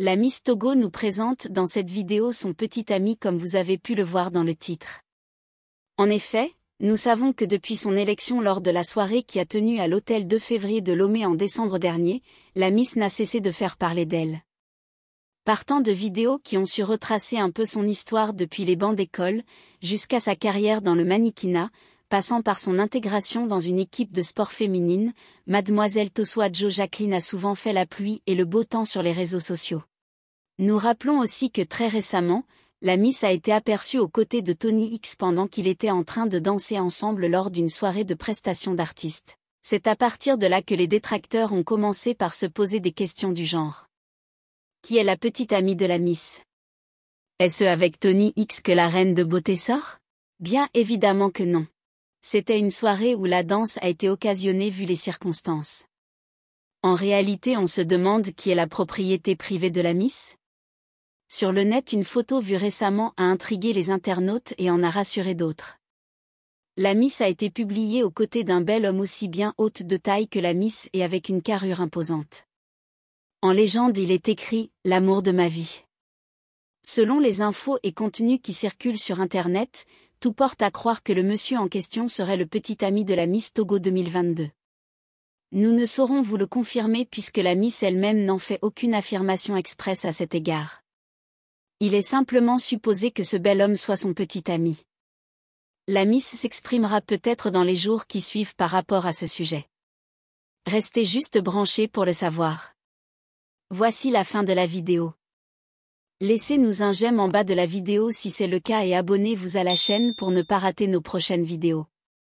La Miss Togo nous présente dans cette vidéo son petit ami comme vous avez pu le voir dans le titre. En effet, nous savons que depuis son élection lors de la soirée qui a tenu à l'hôtel 2 février de Lomé en décembre dernier, la Miss n'a cessé de faire parler d'elle. Partant de vidéos qui ont su retracer un peu son histoire depuis les bancs d'école, jusqu'à sa carrière dans le mannequinat, passant par son intégration dans une équipe de sport féminine, mademoiselle Tosuadjo Jacqueline a souvent fait la pluie et le beau temps sur les réseaux sociaux. Nous rappelons aussi que très récemment, la Miss a été aperçue aux côtés de Tony X pendant qu'il était en train de danser ensemble lors d'une soirée de prestation d'artistes. C'est à partir de là que les détracteurs ont commencé par se poser des questions du genre. Qui est la petite amie de la Miss? Est-ce avec Tony X que la reine de beauté sort? Bien évidemment que non. C'était une soirée où la danse a été occasionnée vu les circonstances. En réalité on se demande qui est la propriété privée de la Miss? Sur le net une photo vue récemment a intrigué les internautes et en a rassuré d'autres. La Miss a été publiée aux côtés d'un bel homme aussi bien haute de taille que la Miss et avec une carrure imposante. En légende il est écrit « L'amour de ma vie ». Selon les infos et contenus qui circulent sur Internet, tout porte à croire que le monsieur en question serait le petit ami de la Miss Togo 2022. Nous ne saurons vous le confirmer puisque la Miss elle-même n'en fait aucune affirmation expresse à cet égard. Il est simplement supposé que ce bel homme soit son petit ami. La Miss s'exprimera peut-être dans les jours qui suivent par rapport à ce sujet. Restez juste branchés pour le savoir. Voici la fin de la vidéo. Laissez-nous un j'aime en bas de la vidéo si c'est le cas et abonnez-vous à la chaîne pour ne pas rater nos prochaines vidéos.